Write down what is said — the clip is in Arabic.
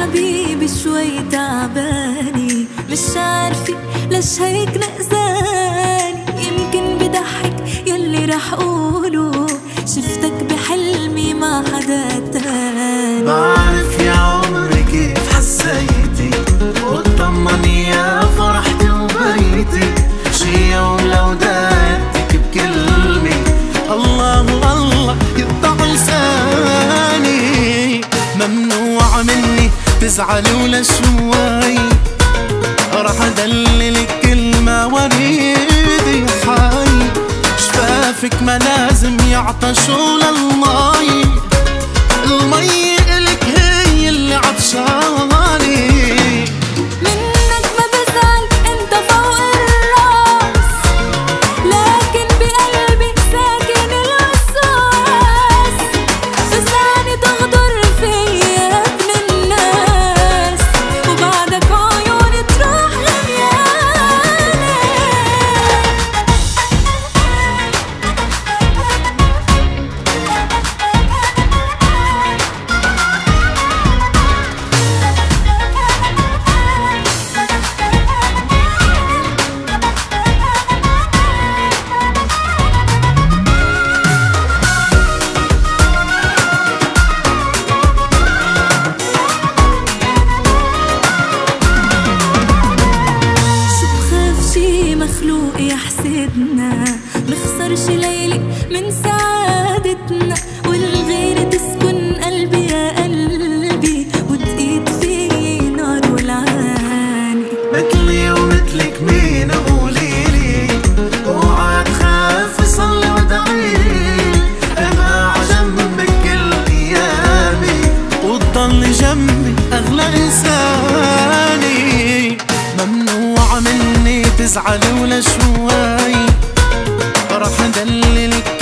حبيبي شوي تعباني مش عارفة ليش هيك نقزاني يمكن بضحك يلي رح قوله شفتك حدا تاني. بعرف يا عمري كيف حسيتي وطمني يا فرحتي وبيتي. شي يوم لو دقتك بكلمة الله الله يقطع لساني. ممنوع مني تزعل ولا شوي. راح ادللك كل ما وريدي حي شفافك ما لازم يعطشوا للمي المي من سعادتنا والغيرة تسكن قلبي يا قلبي وتقيد فيي نار ولعاني مثلي ومثلك مين قوليلي اوعى تخافي صلي وادعيلي ابقى عجنبك كل ايامي وتضل جنبي اغلى انساني. ممنوع مني تزعلي ولا شوي بعرف ادللك